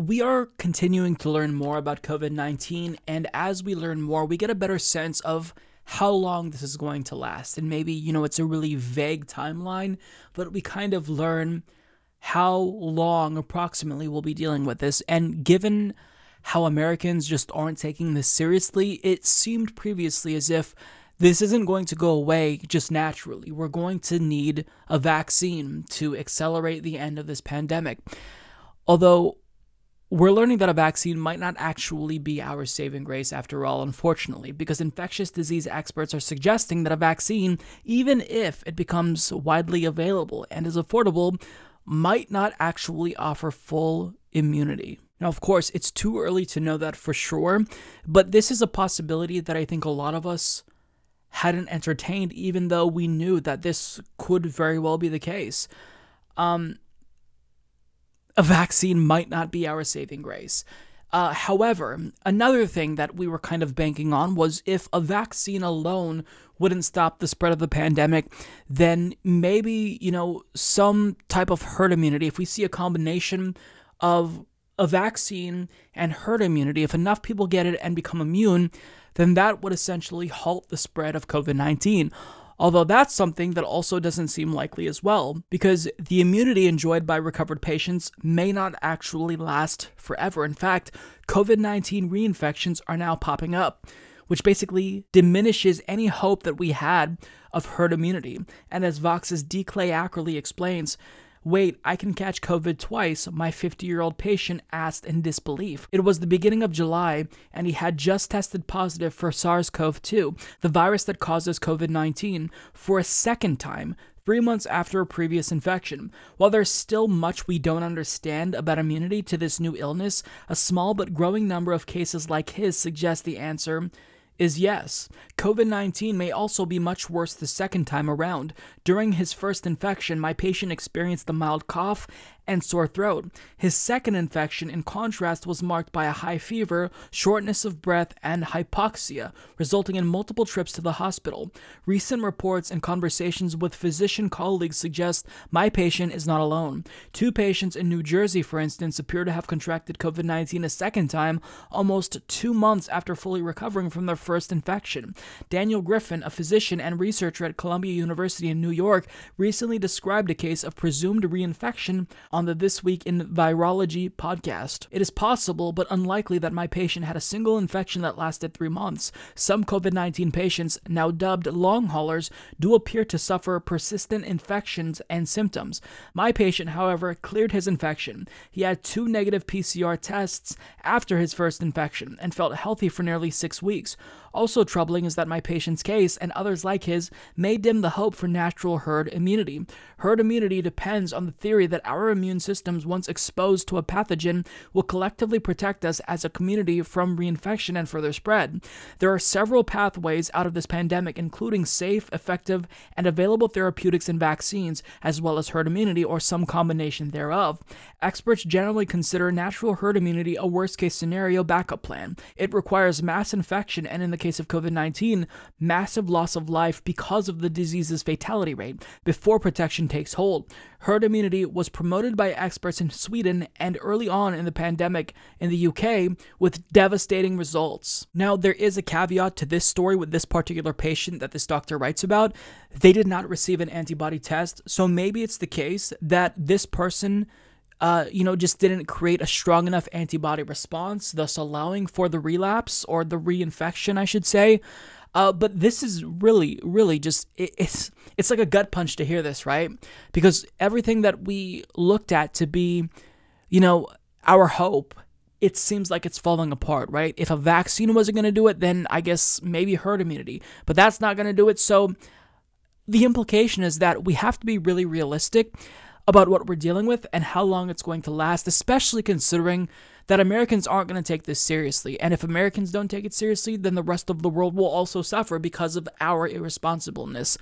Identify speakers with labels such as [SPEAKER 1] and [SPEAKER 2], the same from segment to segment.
[SPEAKER 1] we are continuing to learn more about COVID 19, and as we learn more, we get a better sense of how long this is going to last. And maybe, you know, it's a really vague timeline, but we kind of learn how long approximately we'll be dealing with this. And given how Americans just aren't taking this seriously, it seemed previously as if this isn't going to go away just naturally. We're going to need a vaccine to accelerate the end of this pandemic. Although we're learning that a vaccine might not actually be our saving grace after all, unfortunately, because infectious disease experts are suggesting that a vaccine, even if it becomes widely available and is affordable, might not actually offer full immunity. Now, of course, it's too early to know that for sure, but this is a possibility that I think a lot of us hadn't entertained, even though we knew that this could very well be the case. Um, a vaccine might not be our saving grace. Uh, however, another thing that we were kind of banking on was if a vaccine alone wouldn't stop the spread of the pandemic, then maybe, you know, some type of herd immunity, if we see a combination of a vaccine and herd immunity, if enough people get it and become immune, then that would essentially halt the spread of COVID 19. Although that's something that also doesn't seem likely as well, because the immunity enjoyed by recovered patients may not actually last forever. In fact, COVID 19 reinfections are now popping up, which basically diminishes any hope that we had of herd immunity. And as Vox's D. Clay Ackerly explains, Wait, I can catch COVID twice, my 50 year old patient asked in disbelief. It was the beginning of July, and he had just tested positive for SARS CoV 2, the virus that causes COVID 19, for a second time, three months after a previous infection. While there's still much we don't understand about immunity to this new illness, a small but growing number of cases like his suggest the answer is yes. COVID 19 may also be much worse the second time around. During his first infection, my patient experienced a mild cough and sore throat. His second infection, in contrast, was marked by a high fever, shortness of breath, and hypoxia, resulting in multiple trips to the hospital. Recent reports and conversations with physician colleagues suggest my patient is not alone. Two patients in New Jersey, for instance, appear to have contracted COVID 19 a second time, almost two months after fully recovering from their first infection. Daniel Griffin, a physician and researcher at Columbia University in New York, recently described a case of presumed reinfection on the This Week in Virology podcast. It is possible, but unlikely, that my patient had a single infection that lasted three months. Some COVID 19 patients, now dubbed long haulers, do appear to suffer persistent infections and symptoms. My patient, however, cleared his infection. He had two negative PCR tests after his first infection and felt healthy for nearly six weeks. Also troubling is that my patient's case and others like his may dim the hope for natural herd immunity. Herd immunity depends on the theory that our immune systems, once exposed to a pathogen, will collectively protect us as a community from reinfection and further spread. There are several pathways out of this pandemic, including safe, effective, and available therapeutics and vaccines, as well as herd immunity or some combination thereof. Experts generally consider natural herd immunity a worst case scenario backup plan. It requires mass infection and, in the case of COVID 19, massive loss of life because of the disease's fatality rate before protection takes hold. Herd immunity was promoted by experts in Sweden and early on in the pandemic in the UK with devastating results. Now, there is a caveat to this story with this particular patient that this doctor writes about. They did not receive an antibody test, so maybe it's the case that this person uh, you know, just didn't create a strong enough antibody response, thus allowing for the relapse or the reinfection, I should say. Uh, but this is really, really just it, it's it's like a gut punch to hear this, right? Because everything that we looked at to be, you know, our hope, it seems like it's falling apart, right? If a vaccine wasn't going to do it, then I guess maybe herd immunity, but that's not going to do it. So the implication is that we have to be really realistic about what we're dealing with and how long it's going to last, especially considering that Americans aren't going to take this seriously. And if Americans don't take it seriously, then the rest of the world will also suffer because of our irresponsibleness.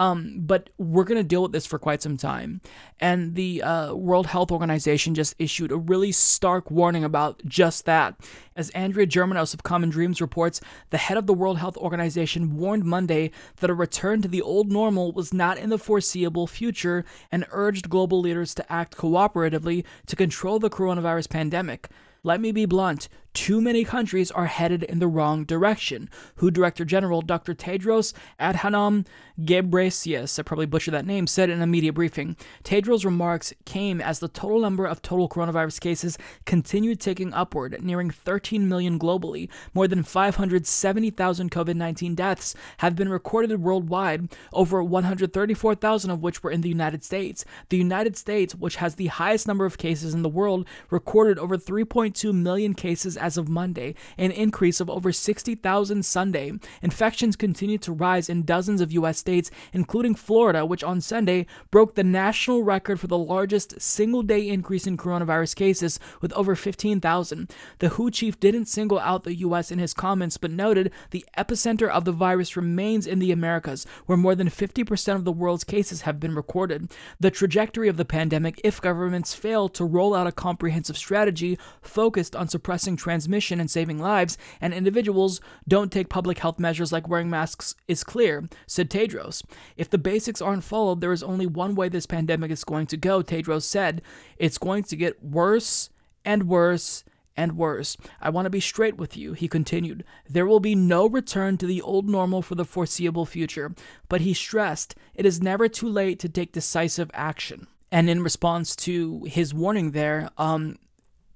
[SPEAKER 1] Um, but we're going to deal with this for quite some time. And the uh, World Health Organization just issued a really stark warning about just that. As Andrea Germanos of Common Dreams reports, the head of the World Health Organization warned Monday that a return to the old normal was not in the foreseeable future and urged global leaders to act cooperatively to control the coronavirus pandemic. Let me be blunt too many countries are headed in the wrong direction. WHO Director General Dr. Tedros Adhanom Ghebreyesus, I probably butchered that name, said in a media briefing. Tedros' remarks came as the total number of total coronavirus cases continued ticking upward, nearing 13 million globally. More than 570,000 COVID 19 deaths have been recorded worldwide, over 134,000 of which were in the United States. The United States, which has the highest number of cases in the world, recorded over 3.2 million cases as of Monday, an increase of over 60,000 Sunday. Infections continue to rise in dozens of U.S. states, including Florida, which on Sunday broke the national record for the largest single day increase in coronavirus cases with over 15,000. The WHO chief didn't single out the U.S. in his comments, but noted the epicenter of the virus remains in the Americas, where more than 50% of the world's cases have been recorded. The trajectory of the pandemic, if governments fail to roll out a comprehensive strategy focused on suppressing transmission and saving lives, and individuals don't take public health measures like wearing masks is clear, said Tedros. If the basics aren't followed, there is only one way this pandemic is going to go, Tedros said. It's going to get worse and worse and worse. I want to be straight with you, he continued. There will be no return to the old normal for the foreseeable future, but he stressed it is never too late to take decisive action. And in response to his warning there, um,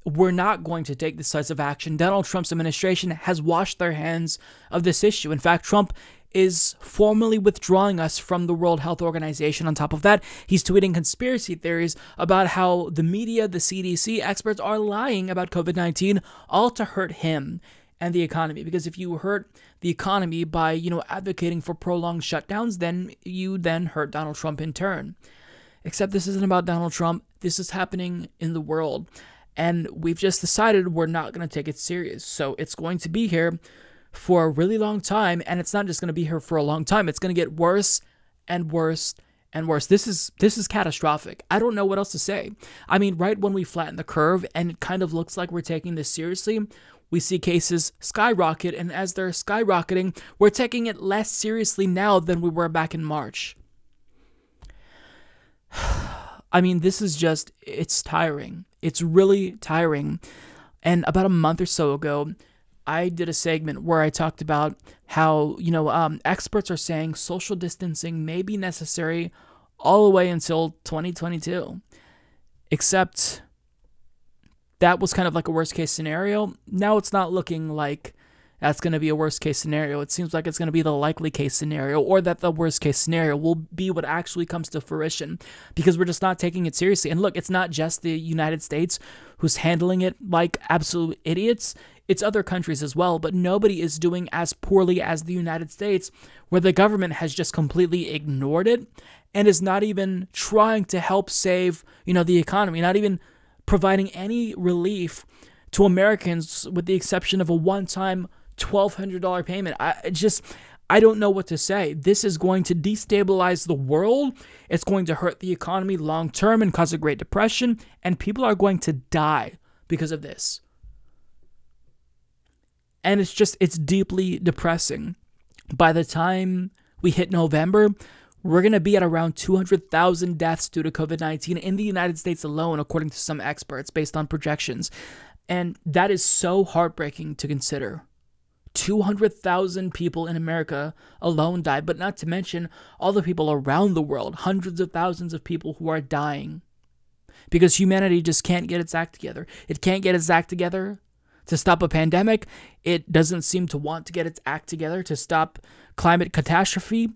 [SPEAKER 1] we're not going to take decisive action. Donald Trump's administration has washed their hands of this issue. In fact, Trump is formally withdrawing us from the World Health Organization. On top of that, he's tweeting conspiracy theories about how the media, the CDC experts are lying about COVID 19, all to hurt him and the economy. Because if you hurt the economy by, you know, advocating for prolonged shutdowns, then you then hurt Donald Trump in turn. Except this isn't about Donald Trump. This is happening in the world. And we've just decided we're not going to take it serious. So it's going to be here for a really long time. And it's not just going to be here for a long time, it's going to get worse and worse and worse. This is this is catastrophic. I don't know what else to say. I mean, right when we flatten the curve and it kind of looks like we're taking this seriously, we see cases skyrocket and as they're skyrocketing, we're taking it less seriously now than we were back in March. I mean, this is just it's tiring. It's really tiring. And about a month or so ago, I did a segment where I talked about how, you know, um, experts are saying social distancing may be necessary all the way until 2022. Except that was kind of like a worst case scenario. Now it's not looking like that's going to be a worst case scenario. It seems like it's going to be the likely case scenario, or that the worst case scenario will be what actually comes to fruition because we're just not taking it seriously. And look, it's not just the United States who's handling it like absolute idiots, it's other countries as well, but nobody is doing as poorly as the United States, where the government has just completely ignored it and is not even trying to help save, you know, the economy, not even providing any relief to Americans with the exception of a one-time $1200 payment. I just I don't know what to say. This is going to destabilize the world. It's going to hurt the economy long term and cause a Great Depression, and people are going to die because of this. And it's just, it's deeply depressing. By the time we hit November, we're going to be at around 200,000 deaths due to COVID 19 in the United States alone, according to some experts, based on projections. And that is so heartbreaking to consider. 200,000 people in America alone died, but not to mention all the people around the world, hundreds of thousands of people who are dying. Because humanity just can't get its act together. It can't get its act together to stop a pandemic. It doesn't seem to want to get its act together to stop climate catastrophe.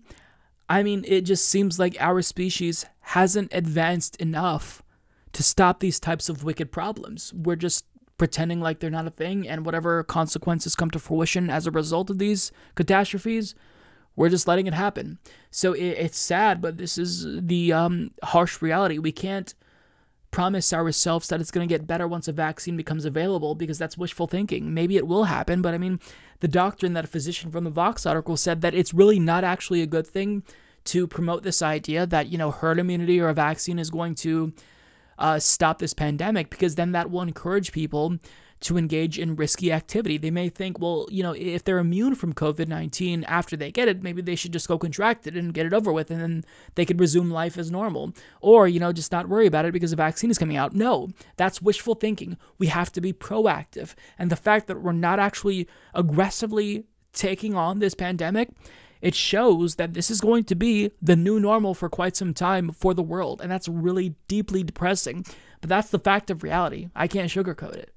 [SPEAKER 1] I mean, it just seems like our species hasn't advanced enough to stop these types of wicked problems. We're just pretending like they're not a thing, and whatever consequences come to fruition as a result of these catastrophes, we're just letting it happen. So it, it's sad, but this is the um, harsh reality. We can't promise ourselves that it's going to get better once a vaccine becomes available because that's wishful thinking. Maybe it will happen, but I mean, the doctrine that a physician from the Vox article said that it's really not actually a good thing to promote this idea that, you know, herd immunity or a vaccine is going to uh, stop this pandemic because then that will encourage people to engage in risky activity. They may think, well, you know, if they're immune from COVID 19 after they get it, maybe they should just go contract it and get it over with, and then they could resume life as normal. Or, you know, just not worry about it because a vaccine is coming out. No, that's wishful thinking. We have to be proactive. And the fact that we're not actually aggressively taking on this pandemic it shows that this is going to be the new normal for quite some time for the world. And that's really deeply depressing. But that's the fact of reality. I can't sugarcoat it.